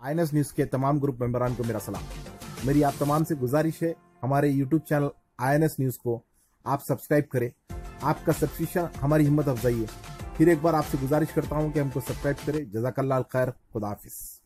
INS news के तमाम group मेंबरान को मेरा सलाम। मेरी आप तमाम से गुजारिश है, हमारे यूट्यूब चैनल आईएनएस न्यूज़ को आप सब्सक्राइब करें आपका सब्सक्रिप्शन हमारी हिम्मत अफजाई है। फिर एक बार आपसे गुजारिश करता हूँ कि हमको सब्सक्राइब करें। जजाकल्ला खैर खुदाफिज़